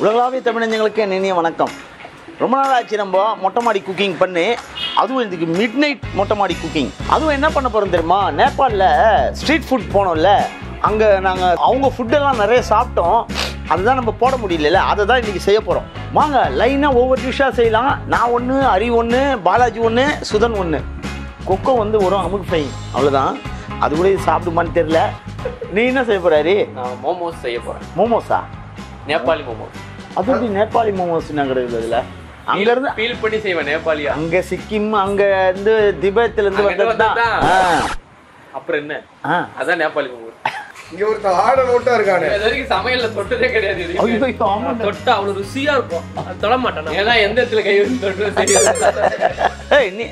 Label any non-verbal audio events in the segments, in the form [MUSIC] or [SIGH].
உலகளாவிய தமிழஞ்சங்களுக்கு என் வணக்கம். ரொம்ப நாள் ஆச்சு நம்ம மொட்டை மாடி குக்கிங் பண்ணி அதுவும் இதுக்கு மிட் நைட் மொட்டை மாடி குக்கிங் அதுவும் என்ன பண்ண போகிறோம் தெரியுமா? நேபாளில் ஸ்ட்ரீட் ஃபுட் போனோம்ல அங்கே நாங்கள் அவங்க ஃபுட்டெல்லாம் நிறைய சாப்பிட்டோம். அதுதான் நம்ம போட முடியல அதை தான் இன்றைக்கி செய்ய போகிறோம் வாங்க லைனாக ஒவ்வொரு டிஷ்ஷாக செய்யலாம். நான் ஒன்று அரி ஒன்று பாலாஜி ஒன்று சுதன் ஒன்று கொக்கோ வந்து வரும் அமுக் ஃப்ரை அவ்வளோதான் அது கூட இது சாப்பிடுமான்னு தெரில நீ என்ன செய்ய போகிறாரு நான் மோமோஸ் செய்ய போறேன். மோமோஸா? நேபாளி மோமோஸ். அது எப்படி நேபாளி மோமோஸ் கிடையாது இதுல. அங்க இருந்து ஃபீல் பண்ணி செய்வேன் நேபாளியா. அங்க சிக்கிம் அங்க இருந்து திபெத்ல இருந்து அங்க இருந்து வந்தது தான். வந்ததுதான். அப்புறம் என்ன? ஆ. அதான் நேபாளி மோமோஸ். இங்க ஒருத்தன் ஆட நோட்டா இருக்கானே. இது வரைக்கும் சமையல்ல தொட்டதே கிடையாது ஐயோ, ஆமாங்க. தொட்டா அவ்வளவு ருசியா இருக்கும். தொட மாட்டேன் ஏன்னா எந்த இடத்துல கை வச்சு தொட்டு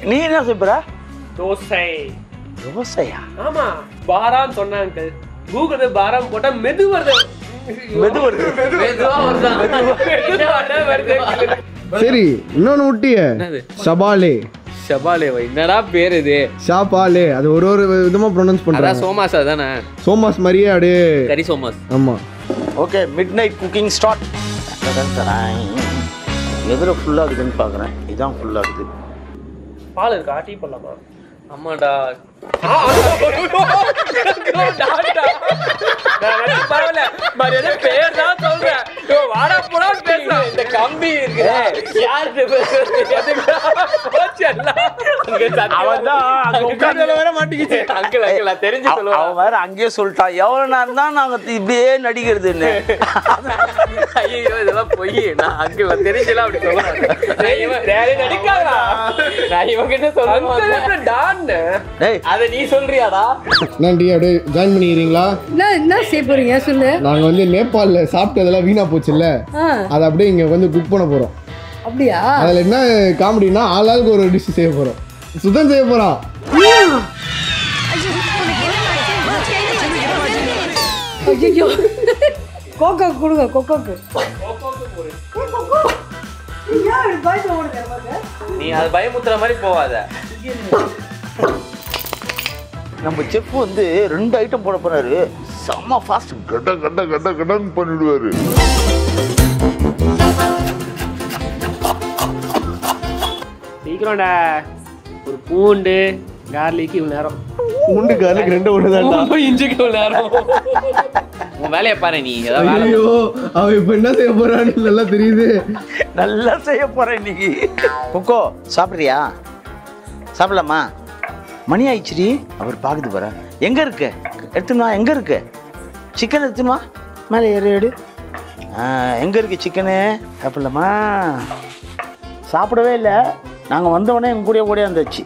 நீ என்ன செய்ய தோசை. தோசையா ஆமா பாரான்னு சொன்னாங்க. கூகுள் பாராம் போட்டா மெது வருது. மெது வருது. சரி இன்னொன்னு என்னது? சபாலே. ஷபாலேவா என்னடா பேர் இது? ஷாபாலே அது ஒரு ஒரு விதமா ப்ரொனவுன்ஸ் அதான் பண்றாங்க சோமாசா தானே சோமாஸ் மாதிரியே அப்படியே கறி சோமாஸ். ஆமா. Okay midnight cooking start எதில் ஃபுல்லாகுதுன்னு பார்க்குறேன் இதான் ஃபுல்லாகுது பால் இருக்கா? டீ பண்ணலாமா ஆமாடா பரவாயில்ல மரியாதை பேர் தான் சொல்றேன் வாடா இந்த கம்பி போச்சு அவன் வேற அங்கேயே சொல்லிட்டான் எவ்வளோ நேரம் தான் நாங்கள் இப்படியே நடிக்கிறதுன்னு ஐயோ இதெல்லாம் பொய். நான் அங்கிள் தெரிஞ்சலாம் அப்படி சொல்லுவேன் நடிக்காதடா. நான் இவன் கிட்ட அந்த சொல்லுவேன் அத நீ சொல்றியாடா? நன்றி அப்படியே ஜாயின் பண்ணிக்கிறீங்களா? என்ன என்ன செய்ய போறீங்க? சொல்லு. நாங்க வந்து நேபாளில் சாப்பிட்டதெல்லாம் வீணா போச்சுல்ல? அதை அப்படியே இங்க வந்து குக் பண்ண போறோம். அப்படியா? அதுல என்ன காமெடினா ஆளாளுக்கு ஒரு டிஷ் செய்ய போறோம். சுதன் செய்ய போறான் ஐயோ கோகோ கொடுங்க கோகோக்கு நீ அது பயமுத்துற மாதிரி போவாத. நம்ம செஃப் வந்து ரெண்டு ஐட்டம் போட போறாரு. செம்ம ஃபாஸ்ட் கட்ட கட்ட கட்ட கட்டன்னு பண்ணிடுவாரு. சீக்கிரம்டா ஒரு பூண்டு கார்லிக் இவ்வளவு நேரம். உண்டு காலுக்கு ரெண்டு ஒன்று தான்டா இஞ்சிக்கு இவ்வளவு நேரம். உன் வேலையை பாரு நீ ஐயோ அவன் இப்ப என்ன செய்ய போறான்னு நல்லா தெரியுது. நல்லா செய்ய போறேன் இன்னைக்கு கொக்கோ சாப்பிட்றியா? சாப்பிடலாமா? மணி ஆயிடுச்சுடி. அவர் பார்க்குது பாரு. எங்க இருக்கு? எடுத்துன்னு வா எங்க இருக்கு? சிக்கன் எடுத்துன்னு வா. மேலே ஏறு ஆ, எங்க இருக்கு சிக்கனு சாப்பிடலாமா? சாப்பிடவே இல்லை. நாங்கள் வந்தவொடனே எங்க கூட ஓடியா இருந்துச்சு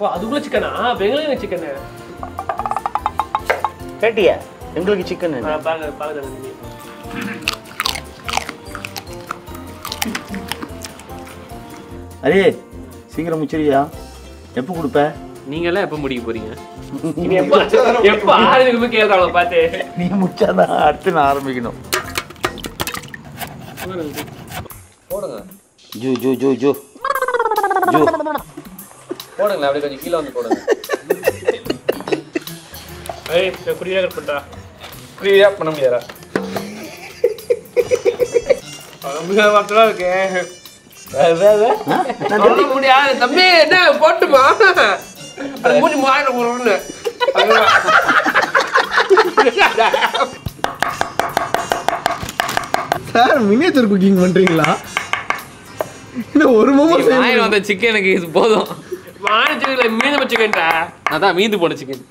ஓ, அதுக்குள்ள சிக்கனா பெங்களூர் சிக்கனு கேட்டியா? எங்களுக்கு சிக்கன் பாருங்க பாருங்க அரே சீக்கிரம் முச்சிரியா? எப்போ கொடுப்ப? நீங்க எல்லாம் எப்ப முடிக்க போறீங்க? நீ எப்ப [LAUGHS] எப்ப ஆளுக்கு கேள்றாங்களோ பாத்து. நீ முடிச்சாதான் அடுத்து நான் ஆரம்பிக்கணும். போடுங்க. ஜூ ஜூ ஜூ ஜூ. போடுங்க அப்படியே கொஞ்சம் கீழே வந்து போடுங்க. ஏய் புரியா பண்றா ஃப்ரீயா பண்ண முடியாதா? மட்டும் இருக்கு. சொல்ல முடியாது தம்பி என்ன போட்டுமா? மூடி மாயிரம் போறோம்னு சார் மினியேச்சர் குக்கிங் பண்றீங்களா? இன்னும் ஒரு மோமோ வாயில் வந்த சிக்கனுக்கு இது போதும். மானச்சுக்கல மீன் வச்சுக்கண்டா அதான் மீந்து போன சிக்கன்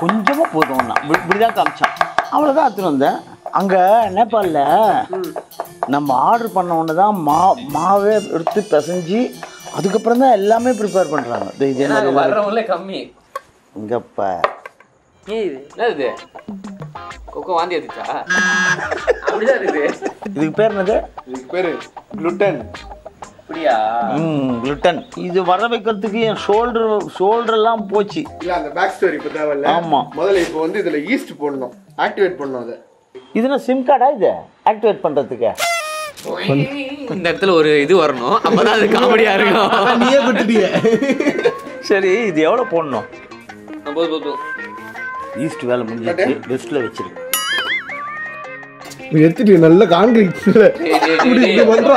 கொஞ்சமாக போதும் நான் இப்படி இப்படி தான் காமிச்சான். அவ்வளோதான் எடுத்துன்னு வந்தேன். அங்கே நேபாளில் நம்ம ஆர்டர் பண்ண உடனே தான் மா மாவே எடுத்து பிசைஞ்சு அதுக்கப்புறம் தான் எல்லாமே ப்ரிப்பேர் பண்ணுறாங்க கம்மி. இங்கப்பா. என்ன இது கொக்கோ வாந்தி எடுத்துச்சா? [LAUGHS] அப்படிதான் இருக்குது. இதுக்கு பேர் என்னது? இதுக்கு பேரு குளுட்டன். அப்படியா? ம் gluten. இது வர வைக்கிறதுக்கு என் ஷோல்டர் ஷோல்டர்லாம் போச்சு. இல்ல அந்த பேக் ஸ்டோரி இப்ப தேவையில்ல. ஆமா. முதல்ல இப்போ வந்து இதுல ஈஸ்ட் போடணும். ஆக்டிவேட் பண்ணணும் அதை. இதுனா சிம் கார்டா இது? ஆக்டிவேட் பண்ணுறதுக்கு இந்த இடத்துல ஒரு இது வரணும். அப்பதான் அது காமெடியா இருக்கும். நீயே கொடுத்துட்டிய சரி இது எவ்வளோ போடணும்? போதும் போதும் ஈஸ்ட் வேலை முடிஞ்சிச்சு. பெஸ்ட்டில் வச்சிருக்கு எடுத்துட்டு நல்ல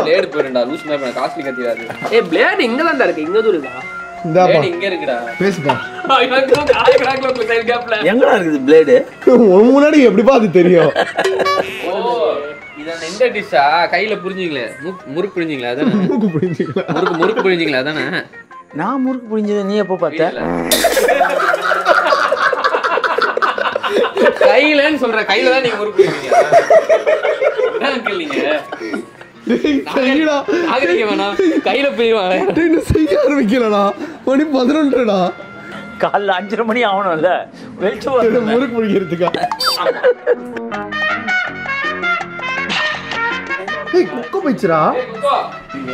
பிளேடு போயிருண்டா லூஸ் மாதிரி காஸ்ட்லி கத்திடாது. ஏய் பிளேட் இங்க தான் இருக்கு. இங்க இருக்கா இந்தாப்பா. இங்க இருக்குடா. பேசுப்பா. எங்கடா இருக்குது பிளேடு உன் முன்னாடி எப்படிப்பா அது தெரியும்? எந்த டிஷ்ஷா கையில புரிஞ்சுங்களே முறுக்கு முறுக்கு புரிஞ்சுங்களா அதானே? மூக்கு புரிஞ்சுக்கலாம் முறுக்கு முறுக்கு புரிஞ்சுங்களா அதானே? நான் முறுக்கு புரிஞ்சதை நீ எப்போ பார்த்த? கையிலன்னு சொல்ற கையில தான் நீங்க முறுக்கு கையில போயிருவாங்க செய்ய ஆரம்பிக்கலடா. மணி பதினொன்றுடா. காலைல அஞ்சரை மணி ஆகணும்ல. வெளிச்சம். முறுக்கு பிடிக்கிறதுக்கா? ஏய் கொக்கோ போயிடுச்சுடா.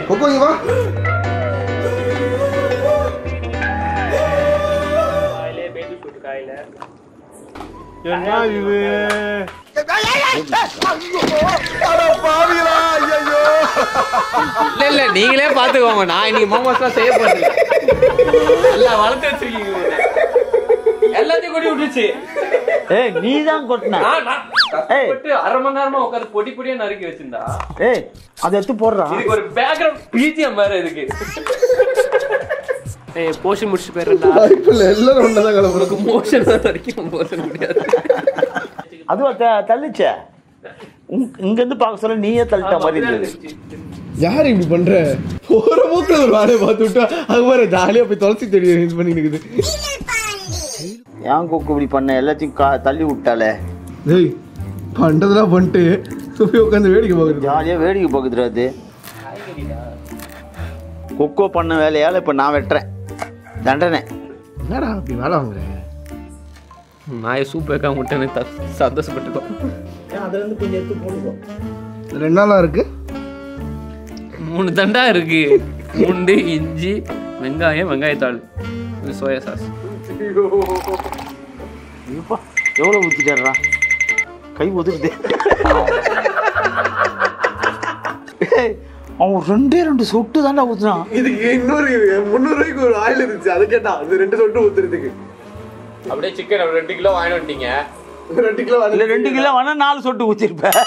கொக்கோ இங்க வா. இல்ல இல்ல நீங்களே பாத்துக்கோங்க. நான் இன்னைக்கு மோமோஸ்லாம் செய்ய போறது எல்லாம் வளர்த்து வச்சிருக்கீங்க. எல்லாத்தையும் கொடி விட்டுச்சு ஏய் நீ தான் கொட்டின கஷ்டப்பட்டு அரை மணி நேரமா உட்காந்து பொடி பொடியா நறுக்கி வச்சிருந்தா. ஏய் அதை எடுத்து போடுறான் இதுக்கு ஒரு பேக்ரவுண்ட் பிஜிஎம் வேற இருக்கு ஏய் போஷன் முடிச்சு போயிடுறா வாய்ப்பில்லை எல்லாரும் ஒன்றதான் கிளம்புறோம் மோஷன் வரைக்கும் மோஷன் முடியாது. அதுவா தள்ளுச்சே? இங்கிருந்து பார்க்க சொல்ல நீயே தள்ளிட்ட மாதிரி இருந்தது. யார் இப்படி பண்ற? போற போக்குல ஒரு வேலையை பார்த்து விட்டா அது மாதிரி ஜாலியா போய் துளசி தேடி இது பண்ணி நிக்குது. ஏன் கொக்கு இப்படி பண்ண? எல்லாத்தையும் கா தள்ளி விட்டாலே. டேய் பண்றதெல்லாம் பண்ணிட்டு போய் உட்காந்து வேடிக்கை பார்க்குறது. ஜாலியாக வேடிக்கை பார்க்குதுடா அது. கொக்கோ பண்ண வேலையால் இப்போ நான் வெட்டுறேன். தண்டனை. என்னடா அப்படி வேலை வாங்குற? நாயை சூப் வைக்காம விட்டேன்னு த- சந்தோஷப்பட்டுக்கோ. அதுலேருந்து கொஞ்சம் எடுத்து போடுவோம் ரெண்டு நாளா இருக்கு? மூணு தண்டா இருக்கு. பூண்டு இஞ்சி வெங்காயம் வெங்காயத்தாள். சோயா சாஸ் எவ்வளோ ஊற்றிட்டாரா கை ஒதுக்குது. அவன் ரெண்டே ரெண்டு சொட்டு தாண்டா ஊற்றுனான் இதுக்கு இன்னொரு முந்நூறு ரூபாய்க்கு ஒரு ஆயில் இருந்துச்சு அது கேட்டா அது ரெண்டு சொட்டு ஊத்துறதுக்கு. அப்படியே சிக்கன் ரெண்டு கிலோ வாங்கிட்டு வந்துட்டீங்க. ரெண்டு கிலோ இல்லை ரெண்டு கிலோ வேணா நாலு சொட்டு ஊற்றிருப்பேன்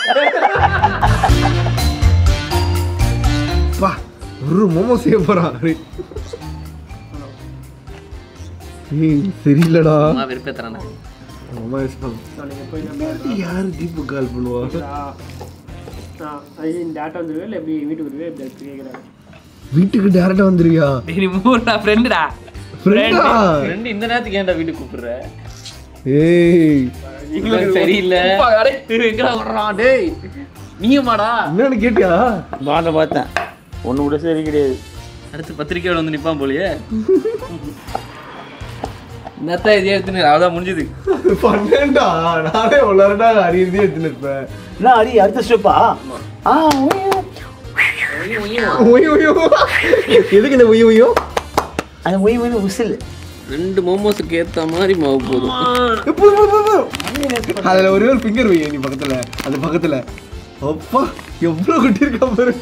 ஒரு மோமோ செய்ய போறான். அம்மா விருப்பத்துறானே மோமோ யாரு தீபு கால் பண்ணுவா? வீட்டுக்கு டேரக்டா வந்துருவியா? நீ மூணா ஃப்ரெண்டுடா ஃப்ரெண்டா ஃப்ரெண்டு இந்த நேரத்துக்கு ஏன்டா வீட்டுக்கு கூப்பிடுற? ஏய். சரியில்லை. டேய் நீயுமாடா? என்னன்னு கேட்டியா? பாண்ட பார்த்தேன். ஒன்று கூட சரி கிடையாது. அடுத்து பத்திரிக்கையோட வந்து நிப்பான் போலியே? என்னத்தான் இதே எடுத்துன்னு அதான் முடிஞ்சது. பண்ணேன்டா. நானே உள்ளாரடா அறியறதே எடுத்துன்னு இருப்பேன். என்ன அரி அடுத்த ஸ்டெப்பா ஆ. உய் எதுக்கு இந்த உய் உய்யோ? அது ஒய் ஒய் உசில் ரெண்டு மோமோஸுக்கு ஏத்த மாதிரி மாவு போதும். அதுல ஒரே ஒரு ஃபிங்கர் வை நீ பக்கத்துல. அது பக்கத்துல. அப்பா எவ்வளவு குட்டி இருக்கா பாரு.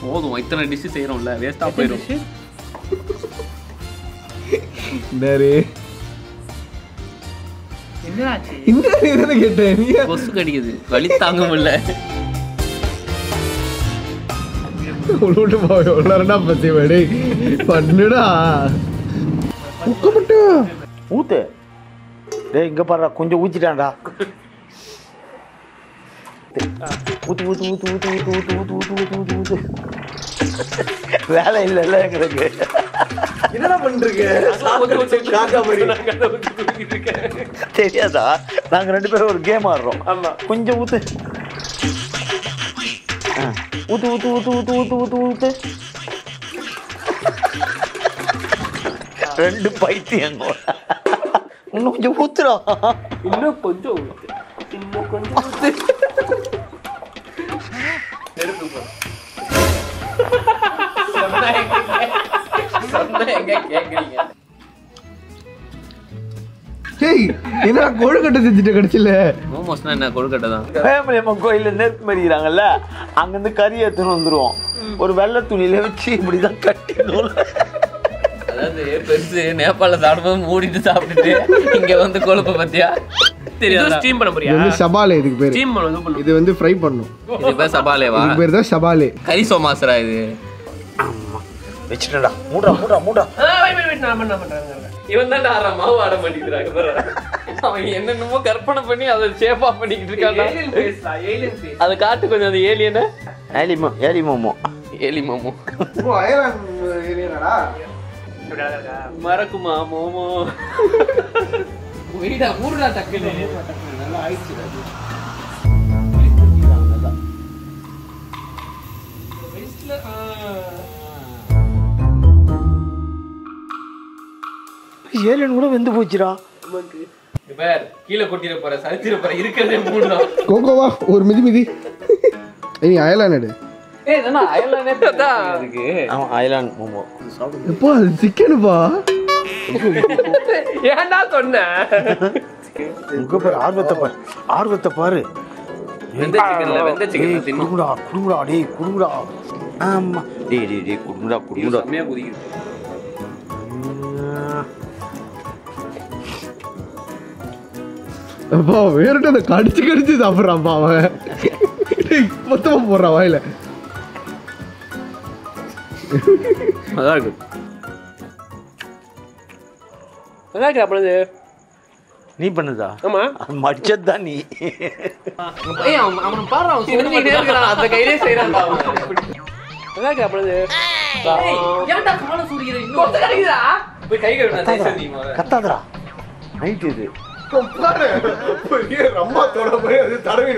போதும் இத்தனை டிஷ் செய்யறோம்ல வேஸ்டா போயிடும் இந்த தானே கேட்டேன் நீ கொசு கடிக்குது வலி தாங்க முடியல. உள்ள போய் உள்ளாரடா பத்தி வேடி பண்ணுடா. உக்க மட்டும் ஊத்து டேய் இங்க பாருடா கொஞ்சம் ஊத்திட்டான்டா ஊத்து ஊத்து ஊத்து ஊத்து ஊத்து ஊத்து ஊத்து ஊத்து ஊத்து ஊத்து ஊத்து வேலை இல்லைல்ல எங்களுக்கு என்னடா பண்றீங்க தெரியாதா நாங்க ரெண்டு பேரும் ஒரு கேம் ஆடுறோம் ஆமா. கொஞ்சம் ஊத்து ஆ. ஊத்து ஊத்து ஊத்து ஊத்து ஊத்து ஊத்து ஊத்து ரெண்டு பைத்தியம் இன்னும் கொஞ்சம் ஊத்துறோம் இன்னும் கொஞ்சம். இன்னும் கொஞ்சம் ஊத்து. என்ன கொழுக்கட்டை செஞ்சுட்டு கடைசியில? மோமோஸ்னா என்ன கொழுக்கட்டை தான். ஃபேமிலி அம்மா கோயிலில் நெருப்பு மறிக்கிறாங்கல்ல அங்கேருந்து கறி எடுத்துன்னு வந்துருவோம். ஒரு வெள்ளை துணியில வச்சு இப்படிதான் கட்டி அதாவது பெருசு நேபாள சாப்பிடும்போது மூடிட்டு சாப்பிட்டுட்டு இங்க வந்து கொழுப்பு பத்தியா? தெரியாது? ஸ்டீம் பண்ண இது போறியா வந்து சபாலே இதுக்கு பேரு. ஸ்டீம் இது வந்து ஃப்ரை பண்ணும். இது பேர் சபாலேவா? இதுக்கு பேர் தான் சபாலே. கறி சோமாசரா இது? வச்சுட்டா மூடா மூடா மூடா வெயிட் வெயிட் நான் பண்ண பண்றேன் இவன் தான் ஆடுற மாவு ஆட மாட்டேங்கிறாங்க பாரு அவன் என்னென்னமோ கற்பனை பண்ணி அதை ஷேப்பா பண்ணிக்கிட்டு இருக்கான்டா. அதை காட்டு கொஞ்சம் அந்த ஏலியனை ஏலிமோ ஏலிமோமோ ஏலி மோமோ மறக்குமா மோமோ வீடா ஊருடா டக்குன்னு ஏலியன் கூட வெந்து போச்சுடா. கீழே கொட்டிட போற சரித்திர போற இருக்கிறதே மூணு கோகோவா ஒரு மிதி மிதி. நீ அயலான் எடு. ஏய் தானே அயலானே அதுக்கு? ஆமா ஐலாண்ட் மோமோ எப்போ அது சிக்கனுப்பா [LAUGHS] ஏன்டா சொன்ன? உங்க பாரு ஆர்வத்தை பாரு ஆர்வத்தை பாரு. வெந்த சிக்கன்ல வெந்த டேய் சிக்கன் குடுங்கடா குடுங்கடா டேய் குடுங்கடா. ஆமா. டேய் டேய் டேய் குடுங்கடா குடுங்கடா. செம்மையா குதிக்குது. அப்பா வேறட்ட கடிச்சு கடிச்சு சாப்பிட்றான்ப்பா அவன். டேய், மொத்தமா போடுறான் வாயில. நல்லா இருக்கு. நல்லா இருக்கு அப்படி நீ பண்ணுதா? ஆமா. மடிச்சது தான் நீ? ஏய் அவன் பாரு அவன் சுருங்கிட்டே இருக்கான். அந்த கையிலே செய்றான்டா அவன் நல்லா இருக்கு அப்படி ஏய் ஏன்டா கால சுருகிற இன்னும்? கிடைக்குதா? போய் கை கழுவு நான் தேய்ச்சு நீ முதல்ல. கத்தாதடா. நைட் இது.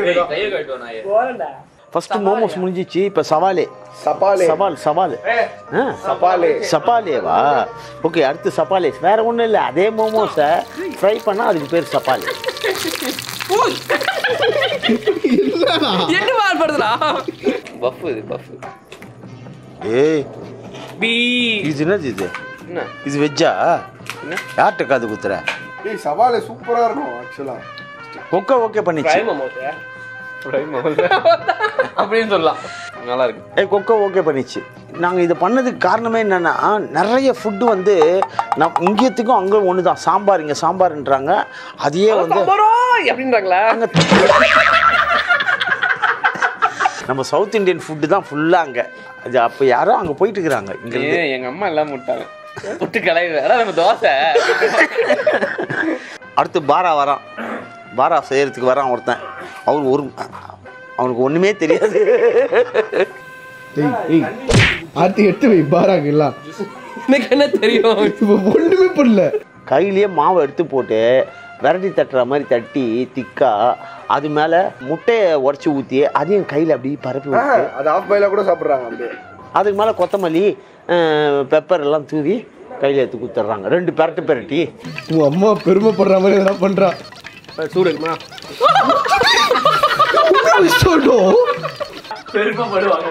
ஏய் கையை கழுவு நாயே. போறேன்டா. ஃபர்ஸ்ட் மோமோஸ் முடிஞ்சிச்சு இப்ப சவாலே சப்பாலே சவால் சவால் ஆ, சப்பாலே சப்பாலேவா ஓகே அடுத்து சப்பாலே. வேற ஒண்ணும் இல்ல அதே மோமோஸை ஃப்ரை பண்ணா அதுக்கு பேர் பஃப் ஏய். பி இது என்னது இது? என்ன? இது வெஜ்ஜா? யார்கிட்ட காது குத்துற? டேய் சவாலே சூப்பரா இருக்கும் ஓகே ஓகே பண்ணிச்சு. மோமோஸ் [LAUGHS] அப்படின்னு சொல்லலாம். நல்லா இருக்கு. கொக்கோ ஓகே பண்ணிச்சு. நாங்கள் இதை பண்ணதுக்கு காரணமே என்னன்னா நிறைய ஃபுட்டு வந்து நம் இங்கேத்துக்கும் அங்கே ஒன்று தான் சாம்பார் இங்கே சாம்பார்ன்றாங்க. அதையே வந்து அப்படின்றாங்களா? அங்க நம்ம சவுத் இந்தியன் ஃபுட்டு தான் ஃபுல்லாக அங்கே. அது அப்போ யாரோ அங்கே போயிட்டு இருக்கிறாங்க இங்கே ஏய் எங்க அம்மா எல்லாம் முட்டாங்க புட்டு கலையுது அதான் நம்ம தோசை. அடுத்து பாரா வரான். பாரா செய்யறதுக்கு வரான் ஒருத்தன். அவர் ஒரு அவனுக்கு ஒன்றுமே தெரியாது. ஆத்தி எடுத்து வை பாராக்கு எல்லாம் எனக்கு என்ன தெரியும்? இப்போ ஒண்ணுமே பண்ணல கையிலேயே மாவை எடுத்து போட்டு விரட்டி தட்டுற மாதிரி தட்டி திக்கா அது மேலே முட்டையை உடச்சி ஊற்றி அதையும் கையில் அப்படியே பரப்பி அது ஆஃப் பாயிலா கூட சாப்பிடுறாங்க அப்படியே. அதுக்கு மேலே கொத்தமல்லி பெப்பர் எல்லாம் தூவி கையில் எடுத்து கொடுத்துட்றாங்க ரெண்டு பெரட்டு பெரட்டி. உன் அம்மா பெருமைப்படுற மாதிரி எதனா பண்றா. சூடு இருக்குமா? சொல்றோம் பெருமைப்படுவாங்க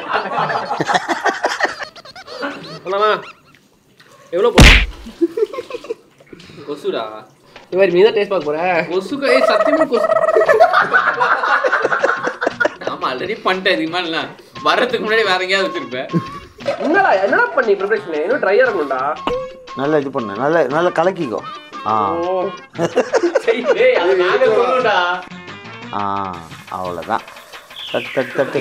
சொல்லாமா எவ்வளோ போடும் கொசுடா. இது மாதிரி நீ தான் டேஸ்ட் பார்க்க போற. கொசுக்கு ஏய் சத்தியமா கொசு. ஆமா ஆல்ரெடி பண்ணிட்டேன் இதுக்கு மேல என்ன? வர்றதுக்கு முன்னாடி வேற எங்கேயாவது வச்சிருப்பேன். என்னடா என்னடா பண்ணி ப்ரிப்பரேஷன் இன்னும் ட்ரையா இருக்கும்டா நல்லா இது பண்ணு நல்லா நல்லா கலக்கிக்கோ. ஆ. அவ்வளோதான் தட்டு தட்டு தட்டு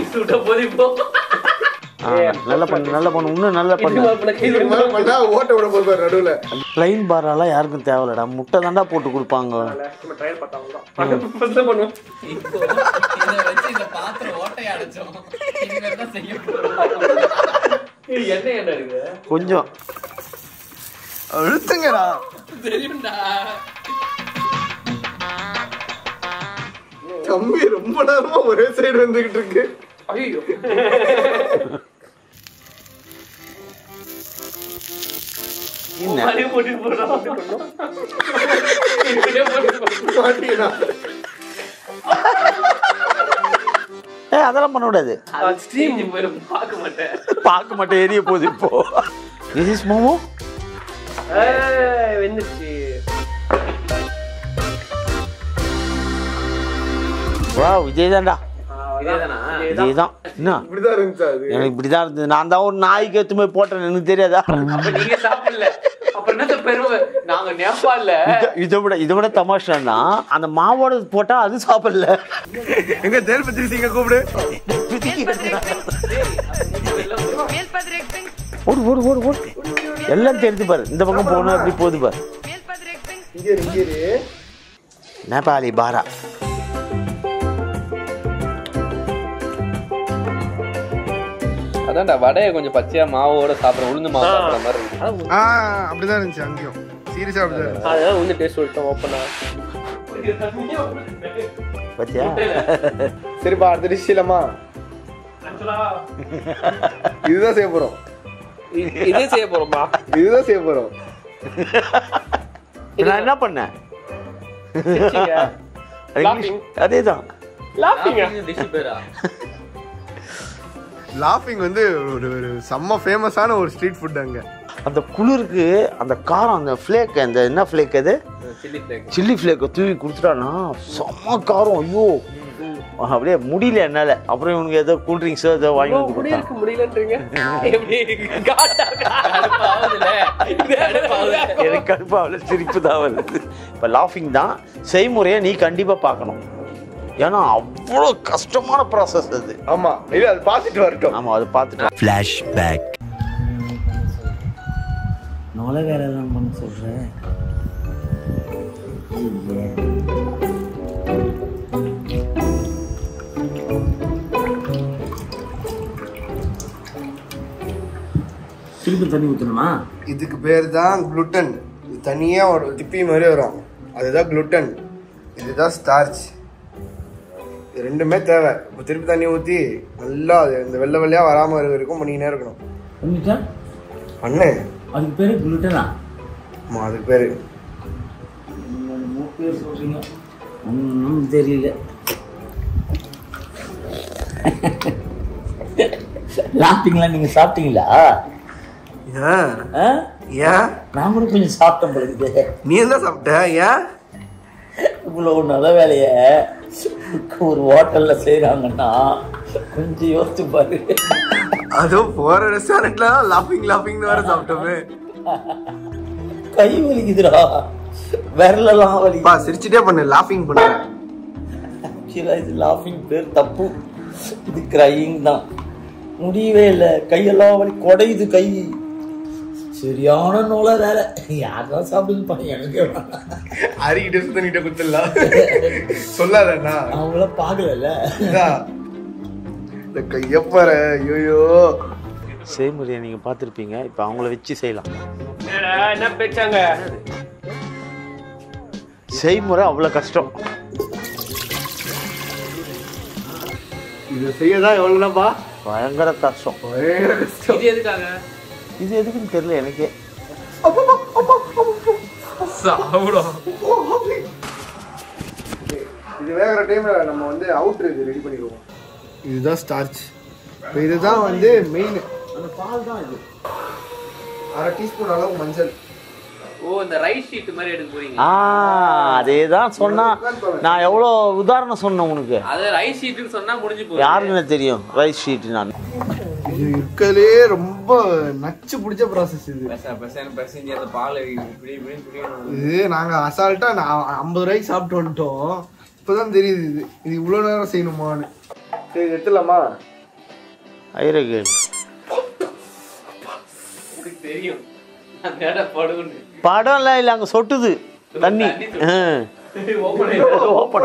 நல்லா பண்ணு நல்லா பண்ணு இன்னும் நல்லா பண்ணு. பண்ணா ஓட்ட விட போது நடுவுல. ப்ளைன் பாராலாம் யாருக்கும் தேவையில்லடா. முட்டை தாண்டா போட்டு கொடுப்பாங்க. கொஞ்சம். அழுத்துங்கடா தெரியும்டா. தம்பி ரொம்ப நேரமா ஒரே சைடு வந்துகிட்டு இருக்கு. ஐயோ. அதெல்லாம் ஸ்டீம் போயிடும் பார்க்க மாட்டேன். பார்க்க மாட்டேன் எரிய போகுது இப்போ. இஸ் மோமோ ஏய் வெந்துச்சு வா விஜய் தான்டா இதேதானா என்ன எனக்கு இப்படிதான் இருந்தது நான் தான் ஒரு நாய்க்கு எடுத்து போய் போட்டேன் எனக்கு தெரியாதா இத- இதை விட இதை விட தமாஷானா அந்த மாவோட போட்டா அது சாப்பிடல எங்க தேல் பத்திரி சிங்க கூப்பிடு ஓடு ஓடு ஓடு ஓடு எல்லாம் தெரிஞ்சு பாரு. இந்த பக்கம் போகணும் அப்படி போகுது பாரு. நேபாளி பாரா. அதான்டா வடையை கொஞ்சம் பச்சையா மாவோட சாப்பிடுற உளுந்து மாவு சாப்பிடுற மாதிரி இருக்கு. ஆ அப்படிதான் இருந்துச்சு அங்கேயும். சீரியஸா அப்படிதான். அதான் வந்து டேஸ்ட் விட்டோம் ஓப்பனா பத்தியா சரிப்பா அடுத்த டிஷ் இல்லம்மா. இதுதான் செய்ய போறோம். [LAUGHS] இதே செய்ய போறோமா இதுதான் செய்ய போறோம். நான் என்ன பண்ணேன். அதேதான். லாஃபிங் வந்து ஒரு ஒரு செம்ம ஃபேமஸான ஒரு ஸ்ட்ரீட் ஃபுட் அங்க. அந்த குளிருக்கு அந்த காரம் அந்த ஃப்ளேக் அந்த என்ன ஃப்ளேக் அது? சில்லி ஃபிளேக் சில்லி ஃப்ளேக்கை தூவி கொடுத்துட்டானா? செம்ம காரம் ஐயோ. அப்படியே முடியல என்னால. அப்புறம் இவனுக்கு ஏதோ கூல் ட்ரிங்க்ஸோ ஏதோ வாங்கி வந்து முடியலுக்கு முடியலன்றீங்க. [LAUGHS] எனக்கு கடுப்பாவில் சிரிப்பு தான் வருது இப்போ லாஃபிங் தான். செய்முறையை நீ கண்டிப்பாக பார்க்கணும். ஏன்னா அவ்வளோ கஷ்டமான ப்ராசஸ் அது. ஆமா. இல்ல அது பார்த்துட்டு வரட்டும். ஆமாம் அதை பார்த்துட்டு ஃப்ளாஷ்பேக் நொலை வேலைலாம் பண்ண சொல்கிறேன் திருப்பி தண்ணி ஊற்றணுமா இதுக்கு பேர் தான் குளுட்டன் இது தனியா ஒரு திப்பி மாதிரி வரும். அதுதான் குளுட்டன் இதுதான் ஸ்டார்ச் இது ரெண்டுமே தேவை. இப்போ திருப்பி தண்ணி ஊற்றி நல்லா அது இந்த வெள்ளை வெள்ளையா வராம இருக்க வரைக்கும் பண்ணிக்கினே இருக்கணும். பண்ணிட்டா? பண்ணு. அதுக்கு பேர் குளுட்டனா ஆமா அதுக்கு பேரு. பேர் சொல்கிறீங்க ஒன்றும் தெரியல. [LAUGHS] லாப்பிங்லாம் நீங்கள் சாப்பிட்டீங்களா? ஏன் நான் கூட கொஞ்சம் சாப்பிட்டேன் பொழுது நீ என்ன சாப்பிட்ட? ஏன் இவ்வளோ நல்ல வேலையை. ஒரு ஹோட்டலில் செய்கிறாங்கன்னா கொஞ்சம் யோசிச்சு பாரு. அதுவும் போற ரெஸ்டாரண்ட்ல லாஃபிங் லாஃபிங்னு வேற சாப்பிட்டோமே. கை வலிக்குதுடா. விரலெல்லாம் வலிக்குது. பா சிரிச்சுட்டே பண்ணு லாஃபிங் பண்ணு. ஆக்சுவலாக இது லாஃபிங் பேர் தப்பு. இது கிரையிங் தான். முடியவே இல்லை. கையெல்லாம் வலி குடையுது கை. சரியான நூலை வேலை. யாரெல்லாம் சாப்பிடுங்கப்பா எனக்கு. அரிக்கிட்ட சுத்தனிட்ட குத்துலாம் சொல்லாதண்ணா அவங்கள பார்க்கல இந்த கையப்பார ஐயோ செய்முறையை நீங்கள் பார்த்துருப்பீங்க. இப்போ அவங்கள வச்சு செய்யலாம். என்ன பேச்சாங்க? செய்முறை அவ்வளோ கஷ்டம். இது செய்யதான் எவ்வளோனாப்பா பயங்கர கஷ்டம். பயங்கர கஷ்டம். இது எதுக்காக? இது எதுக்குன்னு தெரியல எனக்கே. சாப்பிடும் இது வேகிற டைம்ல நம்ம வந்து அவுட்ரு இது ரெடி பண்ணிடுவோம். இதுதான் ஸ்டார்ச் இப்போ இதுதான் வந்து மெயின் அந்த பால் தான் இது. அரை டீஸ்பூன் அளவு மஞ்சள். ஓ இந்த ரைஸ் ஷீட் மாதிரி எடுக்க போறீங்க. ஆ அதே தான் சொன்னா. நான் எவ்வளோ உதாரணம் சொன்னேன் உனக்கு. அது ரைஸ் ஷீட்னு சொன்னா முடிஞ்சு யாருன்னு தெரியும். ரைஸ் ஷீட் நான். இது இருக்கலே ரொம்ப நச்சு பிடிச்ச ப்ராசஸ் இது. பசங்க அந்த பால் இது நாங்க அசால்ட்டா நான் ஐம்பது ரூபாய்க்கு சாப்பிட்டு வந்துட்டோம். இப்பதான் தெரியுது இது. இது இவ்வளவு நேரம் செய்யணுமான்னு. சரி எடுத்துலாமா ஐரகு தெரியும். படம்ல இல்லை அங்கே சொட்டுது. தண்ணி. ஆ. [LAUGHS] ஓப்பன்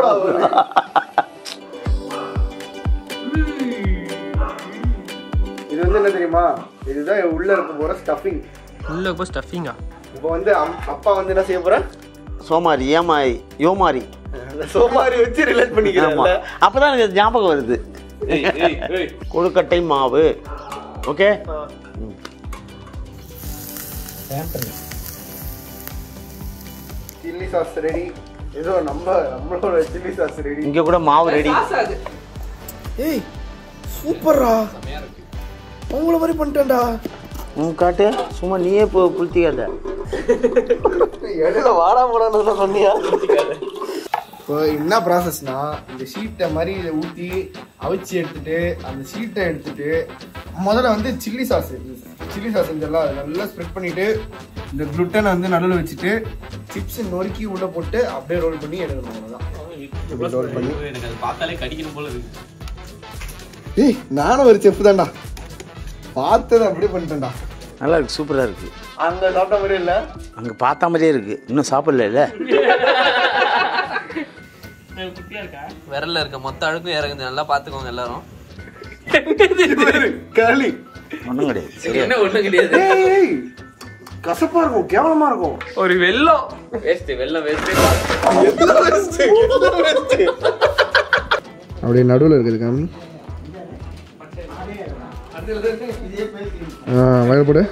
வந்து என்ன தெரியுமா? இதுதான் உள்ள இருக்க போற ஸ்டஃபிங் உள்ள போய் ஸ்டஃபிங்கா இப்போ வந்து அப்பா வந்து என்ன செய்ய போற? சோமாரி ஏமாரி யோமாரி. சோமாரி வச்சு ரிலேட் பண்ணிக்கிறேன் அப்பதான் எனக்கு ஞாபகம் வருது. கொழுக்கட்டை மாவு. ஓகே? சில்லி சாஸ் ரெடி ஏதோ நம்ம நம்மளோட சில்லி சாஸ் ரெடி இங்க கூட மாவு ரெடி ஏய் சூப்பர்ரா. உங்கள மாதிரி பண்ணிட்டேன்டா. உன் காட்டு சும்மா நீயே பு புளுத்திக்காத இடையில வாடா போடான்னு சொன்னியா? இப்போ இப்போ என்ன ப்ராசஸ்னா இந்த ஷீட்டை மாதிரி இதை ஊற்றி அவிச்சு எடுத்துட்டு அந்த ஷீட்டை எடுத்துட்டு முதல்ல வந்து சில்லி சாஸ் சில்லி சாஸ் செஞ்செல்லாம் அதை நல்லா ஸ்ப்ரெட் பண்ணிட்டு இந்த குளுட்டனை வந்து நடுவில் வச்சுட்டு சிப்ஸ் நொறுக்கி உள்ள போட்டு அப்படியே ரோல் பண்ணி எடுக்கணும் அவ்வளோதான் ரோல் பண்ணி எனக்கு அது பார்த்தாலே கடிக்கணும் போல இருக்கு. ஏய் நானும் ஒரு செஃப் தான்டா. பார்த்ததை அப்படியே பண்ணிட்டேன்டா. நல்லா இருக்கு சூப்பராக இருக்கு. அந்த சாப்பிட்ட மாதிரி இல்லை? அங்கே பார்த்த மாதிரியே இருக்கு. இன்னும் சாப்பிடல விரல்ல இருக்க மொத்த அழுக்கும் இறங்குது. நல்லா பாத்துக்கோங்க எல்லாரும். களி. ஒன்றும் கிடையாது. சரியா என்ன ஒண்ணும் கிடையாது. கசப்பா இருக்கும் கேவலமா இருக்கும். ஒரு வெள்ளம். வேஸ்ட் வெள்ளம் வேஸ்ட் அப்படியே நடுவில் இருக்குது காமி. ஆ வயல்படு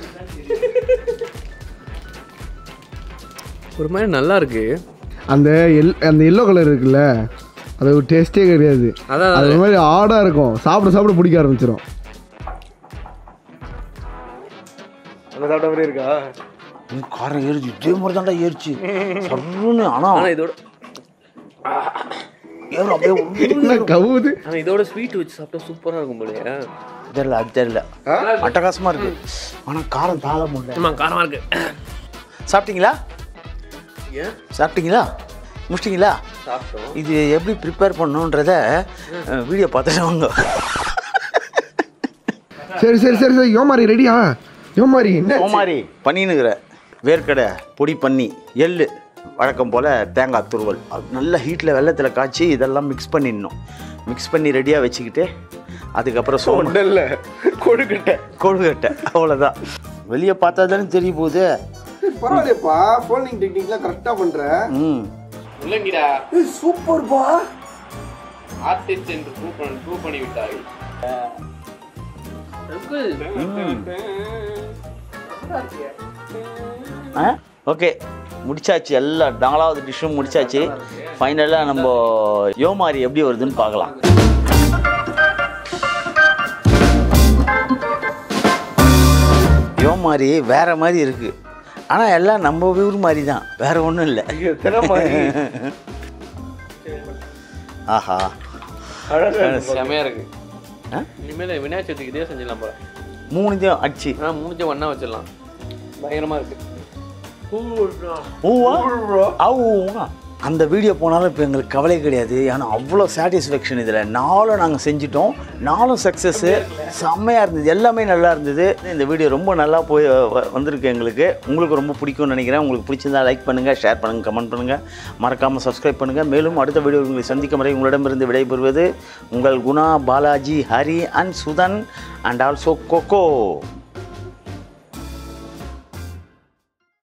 ஒரு மாதிரி நல்லா இருக்கு. அந்த எல் அந்த எல்லோ கலர் இருக்குல்ல அது ஒரு டேஸ்டே கிடையாது. அதான் அது ஒரு மாதிரி ஆடாக இருக்கும். சாப்பிட சாப்பிட பிடிக்க ஆரம்பிச்சிடும் அந்த சாப்பிட்ட மாதிரி இருக்கா? காரம் ஏறிச்சு. இதே மாதிரி தான்டா ஏறிச்சு. சர்ன்னு ஆனால் ஆனா இதோட ஏறும் அப்படியே கவுது? ஆனா இதோட ஸ்வீட் வச்சு சாப்பிட்டா சூப்பரா இருக்கும் போலயே. தெரியல அது தெரியல. அட்டகாசமா இருக்கு. ஆனா காரம் தாழ முடியல ஆமா காரமா இருக்கு. சாப்பிட்டீங்களா? சாப்பிட்டீங்களா? முடிச்சிட்டீங்களா? இது எப்படி ப்ரிப்பேர் பண்ணணுன்றத வீடியோ பார்த்துட்டு வாங்க. சரி சரி சரி சரி. யோமாரி ரெடியா யோமாரி என்ன ஓமாரி பண்ணினுக்கிற வேர்க்கடை பொடி பண்ணி எள்ளு வழக்கம் போல் தேங்காய் துருவல். நல்ல ஹீட்டில் வெள்ளத்தில் காய்ச்சி இதெல்லாம் மிக்ஸ் பண்ணிடணும். மிக்ஸ் பண்ணி ரெடியாக வச்சுக்கிட்டு அதுக்கப்புறம் சோம்பு. இல்லை கொடுக்கட்ட கொழுக்கட்டை அவ்வளோதான் வெளியே பார்த்தா தானே தெரிய போகுது. பரவாயில்லையப்பா ஃபோல்டிங் டெக்னிக்லாம் கரெக்டாக பண்ணுற ம். உள்ளங்கிடா சூப்பர்ப்பா ஆர்டிஸ்ட் என்று ப்ரூவ் பண்ணி ப்ரூவ் பண்ணி ஆ? ஓகே முடிச்சாச்சு. எல்லா நாலாவது டிஷ்ஷும் முடிச்சாச்சு. ஃபைனலாக நம்ம யோமாரி எப்படி வருதுன்னு பார்க்கலாம். யோமாரி வேற மாதிரி இருக்கு. ஆனால் எல்லாம் நம்ம ஊர் மாதிரி தான். வேற ஒன்றும் இல்லை. ஆஹா. செமையா இருக்கு. ஆ? இனிமேல் விநாயகர் சதுர்த்திக்கு இதே செஞ்சிடலாம் போல. மூணுத்தையும் அடிச்சு. ஆ மூஞ்ச ஒண்ணா வச்சிடலாம். பயங்கரமா இருக்கு. ஊவா ஆவூவா அந்த வீடியோ போனாலும் இப்போ எங்களுக்கு கவலை கிடையாது. ஏன்னா அவ்வளோ சாட்டிஸ்ஃபேக்ஷன் இதில். நாளும் நாங்கள் செஞ்சிட்டோம். நாளும் சக்ஸஸ்ஸு செம்மையாக இருந்தது. எல்லாமே நல்லா இருந்தது. இந்த வீடியோ ரொம்ப நல்லா போய் வ- வந்திருக்கு எங்களுக்கு. உங்களுக்கு ரொம்ப பிடிக்கும்னு நினைக்கிறேன். உங்களுக்கு பிடிச்சிருந்தா லைக் பண்ணுங்கள் ஷேர் பண்ணுங்கள் கமெண்ட் பண்ணுங்கள் மறக்காமல் சப்ஸ்கிரைப் பண்ணுங்கள் மேலும் அடுத்த வீடியோ உங்களை சந்திக்கும் வரை உங்களிடமிருந்து விடைபெறுவது உங்கள் Guna Balaji Hari and Sudhan and also kho kho